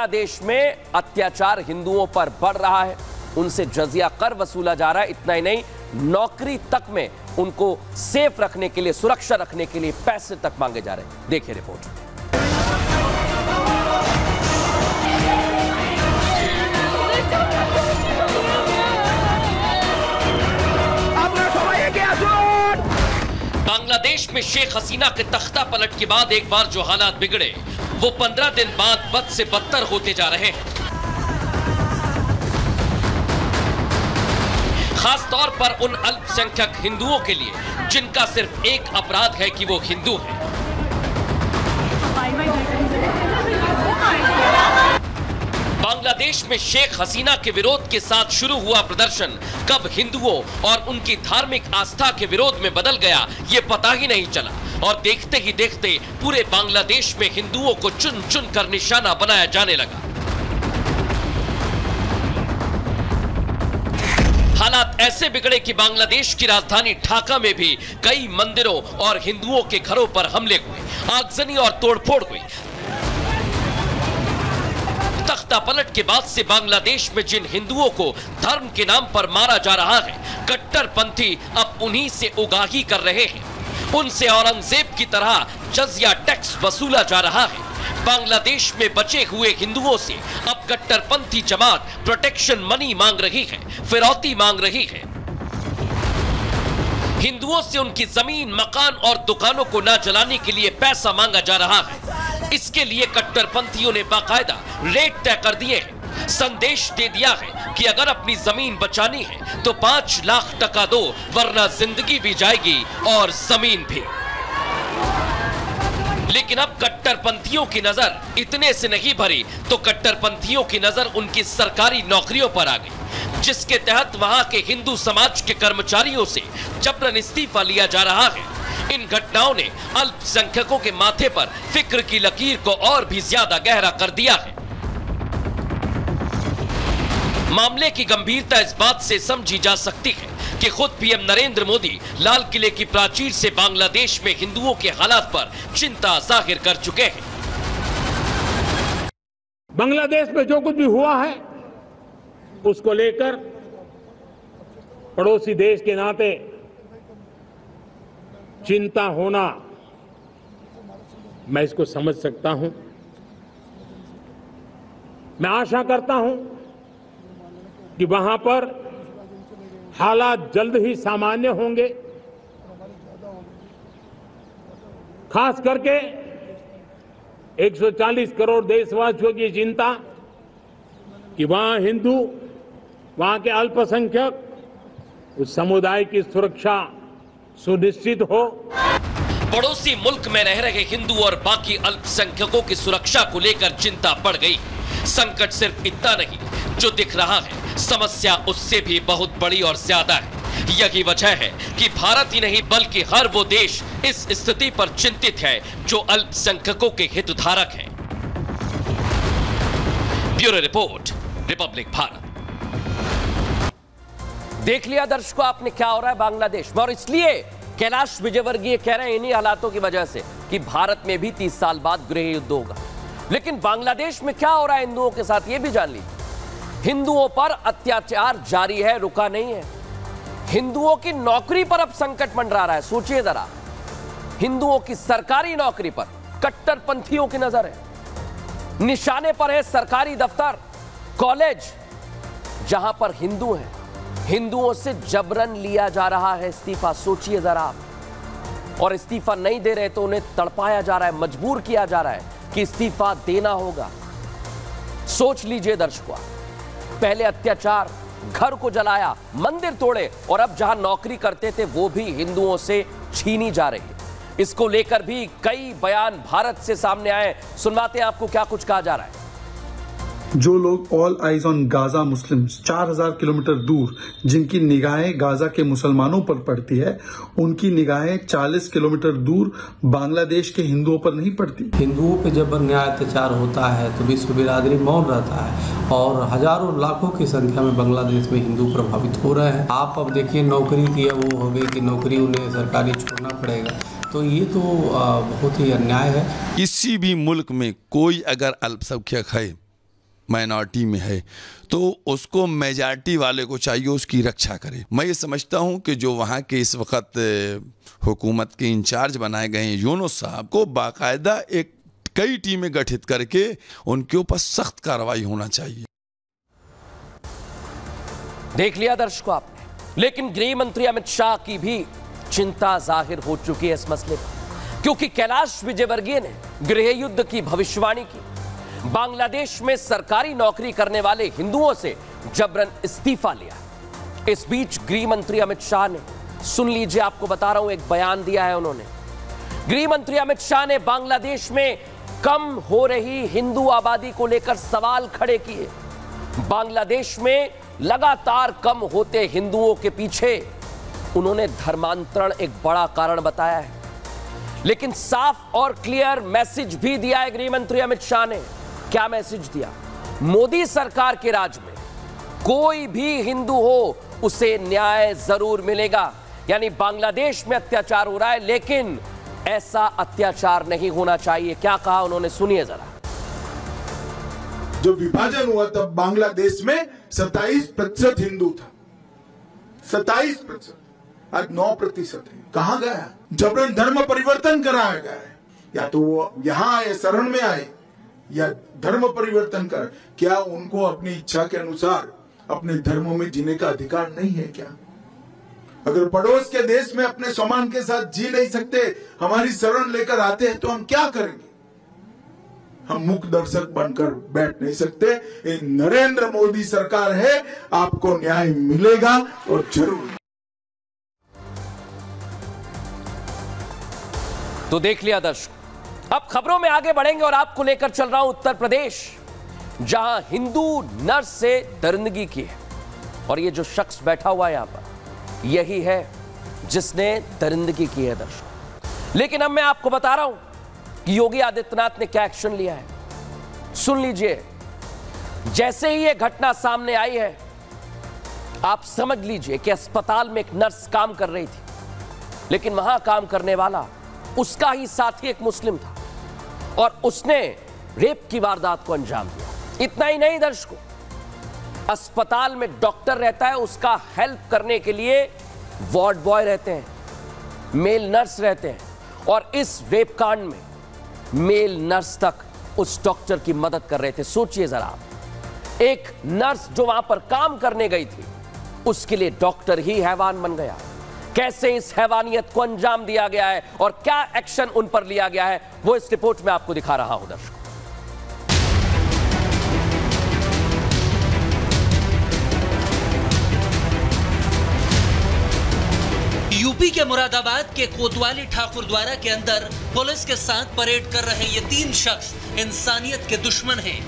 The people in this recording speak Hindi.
बांग्लादेश में अत्याचार हिंदुओं पर बढ़ रहा है। उनसे जजिया कर वसूला जा रहा है। इतना ही नहीं नौकरी तक में उनको सेफ़ रखने के लिए सुरक्षा रखने के लिए पैसे तक मांगे जा रहे हैं। देखिए रिपोर्ट। बांग्लादेश में शेख हसीना के तख्ता पलट के बाद एक बार जो हालात बिगड़े। वो पंद्रह दिन बाद बद से बदतर होते जा रहे हैं। खास तौर पर उन अल्पसंख्यक हिंदुओं के लिए, जिनका सिर्फ़ एक अपराध है कि वो हिंदू हैं। बांग्लादेश में शेख हसीना के विरोध के साथ शुरू हुआ प्रदर्शन। कब हिंदुओं और उनकी धार्मिक आस्था के विरोध में बदल गया, ये पता ही नहीं चला। और देखते ही देखते पूरे बांग्लादेश में हिंदुओं को चुन चुन कर निशाना बनाया जाने लगा। हालात ऐसे बिगड़े कि बांग्लादेश की राजधानी ढाका में भी कई मंदिरों और हिंदुओं के घरों पर हमले हुए, आगजनी और तोड़फोड़ हुई। तख्ता पलट के बाद से बांग्लादेश में जिन हिंदुओं को धर्म के नाम पर मारा जा रहा है, कट्टरपंथी अब उन्हीं से उगाही कर रहे हैं। उनसे औरंगज़ेब की तरह जजिया टैक्स वसूला जा रहा है। बांग्लादेश में बचे हुए हिंदुओं से अब कट्टरपंथी जमात प्रोटेक्शन मनी मांग रही है, फिरौती मांग रही है। हिंदुओं से उनकी ज़मीन, मकान और दुकानों को ना जलाने के लिए पैसा मांगा जा रहा है। इसके लिए कट्टरपंथियों ने बाकायदा रेट तय कर दिए हैं। संदेश दे दिया है कि अगर अपनी ज़मीन बचानी है तो पाँच लाख टका दो, वरना ज़िंदगी भी जाएगी और ज़मीन भी। लेकिन अब कट्टरपंथियों की नज़र इतने से नहीं भरी तो कट्टरपंथियों की नज़र उनकी सरकारी नौकरियों पर आ गई, जिसके तहत वहाँ के हिंदू समाज के कर्मचारियों से जबरन इस्तीफा लिया जा रहा है। इन घटनाओं ने अल्पसंख्यकों के माथे पर फ़िक्र की लकीर को और भी ज़्यादा गहरा कर दिया है। मामले की गंभीरता इस बात से समझी जा सकती है कि खुद पीएम नरेंद्र मोदी लाल किले की प्राचीर से बांग्लादेश में हिंदुओं के हालात पर चिंता ज़ाहिर कर चुके हैं। बांग्लादेश में जो कुछ भी हुआ है, उसको लेकर पड़ोसी देश के नाते चिंता होना, मैं इसको समझ सकता हूँ। मैं आशा करता हूँ कि वहाँ पर हालात जल्द ही सामान्य होंगे। खास करके 140 करोड़ देशवासियों की चिंता कि वहाँ हिंदू, वहाँ के अल्पसंख्यक, उस समुदाय की सुरक्षा सुनिश्चित हो। पड़ोसी मुल्क में रह रहे हिंदू और बाकी अल्पसंख्यकों की सुरक्षा को लेकर चिंता बढ़ गई। संकट सिर्फ़ इतना नहीं, जो दिख रहा है, समस्या उससे भी बहुत बड़ी और ज़्यादा है। यही वजह है कि भारत ही नहीं, बल्कि हर वो देश इस स्थिति पर चिंतित है, जो अल्पसंख्यकों के हितधारक है। Bureau report, Republic Bharat. देख लिया दर्शकों आपने क्या हो रहा है बांग्लादेश। में और इसलिए कैलाश विजयवर्गीय कह रहे हैं इन्हीं हालातों की वजह से कि भारत में भी तीस साल बाद गृह युद्ध होगा। लेकिन बांग्लादेश में क्या हो रहा है हिंदुओं के साथ, ये भी जान लीजिए। हिंदुओं पर अत्याचार जारी है, रुका नहीं है। हिंदुओं की नौकरी पर अब संकट मंडरा रहा है, सोचिए जरा। हिंदुओं की सरकारी नौकरी पर कट्टरपंथियों की नज़र है। निशाने पर है सरकारी दफ्तर, कॉलेज, जहाँ पर हिंदू हैं। हिंदुओं से जबरन लिया जा रहा है इस्तीफा। सोचिए जरा आप। और इस्तीफा नहीं दे रहे तो उन्हें तड़पाया जा रहा है, मजबूर किया जा रहा है कि इस्तीफा देना होगा। सोच लीजिए दर्शकों पहले अत्याचार घर को जलाया, मंदिर तोड़े और अब जहाँ नौकरी करते थे, वो भी हिंदुओं से छीनी जा रही है। इसको लेकर भी कई बयान भारत से सामने आए सुनवाते हैं आपको क्या कुछ कहा जा रहा है। जो लोग all eyes on Gaza Muslims 4000 kilometre दूर जिनकी निगाहें गाजा के मुसलमानों पर पड़ती है उनकी निगाहें 40 किलोमीटर दूर बांग्लादेश के हिंदुओं पर नहीं पड़ती। हिंदुओं पे जब न्याय अत्याचार होता है तो विश्व बिरादरी मौन रहता है और हज़ारों लाखों की संख्या में बांग्लादेश में हिंदू प्रभावित हो रहे हैं। आप अब देखिए नौकरी की अब वो हो गई कि नौकरी उन्हें सरकारी छोड़ना पड़ेगा। तो ये तो बहुत ही अन्याय है। किसी भी मुल्क में कोई अगर अल्पसंख्यक है माइनॉरिटी में है तो उसको मेजॉरिटी वाले को चाहिए उसकी रक्षा करे। मैं ये समझता हूँ कि जो वहाँ के इस वक्त हुकूमत के इंचार्ज बनाए गए हैं, यूनुस साहब को बाकायदा एक कई टीमें गठित करके उनके ऊपर सख्त कार्रवाई होना चाहिए। देख लिया दर्शकों आपने, लेकिन गृह मंत्री अमित शाह की भी चिंता ज़ाहिर हो चुकी है इस मसले पर क्योंकि कैलाश विजयवर्गीय ने गृह युद्ध की भविष्यवाणी की। बांग्लादेश में सरकारी नौकरी करने वाले हिंदुओं से जबरन इस्तीफा लिया इस बीच गृह मंत्री अमित शाह ने, सुन लीजिए आपको बता रहा हूँ, एक बयान दिया है उन्होंने। गृह मंत्री अमित शाह ने बांग्लादेश में कम हो रही हिंदू आबादी को लेकर सवाल खड़े किए। बांग्लादेश में लगातार कम होते हिंदुओं के पीछे उन्होंने धर्मांतरण एक बड़ा कारण बताया है। लेकिन साफ़ और क्लियर मैसेज भी दिया है गृह मंत्री अमित शाह ने। क्या मैसेज दिया? मोदी सरकार के राज में कोई भी हिंदू हो, उसे न्याय ज़रूर मिलेगा। यानी बांग्लादेश में अत्याचार हो रहा है, लेकिन ऐसा अत्याचार नहीं होना चाहिए। क्या कहा उन्होंने? सुनिए जरा। जो विभाजन हुआ तब बांग्लादेश में 27 प्रतिशत हिंदू था। 27 प्रतिशत। आज 9 प्रतिशत है। कहा गया? जबरन धर्म परिवर्तन कराया गया है। या तो वो यहाँ आए, शरण में आए। या धर्म परिवर्तन कर, क्या उनको अपनी इच्छा के अनुसार, अपने धर्मों में जीने का अधिकार नहीं है क्या? अगर पड़ोस के देश में अपने समान के साथ जी नहीं सकते, हमारी शरण लेकर आते हैं तो हम क्या करेंगे? हम मुख दर्शक बनकर बैठ नहीं सकते। ये नरेंद्र मोदी सरकार है, आपको न्याय मिलेगा और ज़रूर। तो देख लिया दर्शक अब खबरों में आगे बढ़ेंगे और आपको लेकर चल रहा हूँ उत्तर प्रदेश, जहाँ हिंदू नर्स से दरिंदगी की है। और ये जो शख्स बैठा हुआ है यहाँ पर, यही है जिसने दरिंदगी की है दर्शक। लेकिन अब मैं आपको बता रहा हूँ कि योगी आदित्यनाथ ने क्या एक्शन लिया है। सुन लीजिए, जैसे ही यह घटना सामने आई है, आप समझ लीजिए कि अस्पताल में एक नर्स काम कर रही थी, लेकिन वहाँ काम करने वाला उसका ही साथी एक मुस्लिम था। और उसने रेप की वारदात को अंजाम दिया। इतना ही नहीं दर्शकों अस्पताल में डॉक्टर रहता है, उसका हेल्प करने के लिए वार्ड बॉय रहते हैं, मेल नर्स रहते हैं और इस रेप कांड में मेल नर्स तक उस डॉक्टर की मदद कर रहे थे। सोचिए जरा एक नर्स जो वहाँ पर काम करने गई थी, उसके लिए डॉक्टर ही हैवान बन गया। कैसे इस हैवानियत को अंजाम दिया गया है और क्या एक्शन उन पर लिया गया है, वो इस रिपोर्ट में आपको दिखा रहा हूँ, दर्शकों। यूपी के मुरादाबाद के कोतवाली ठाकुर द्वारा के अंदर पुलिस के साथ परेड कर रहे ये तीन शख्स इंसानियत के दुश्मन हैं।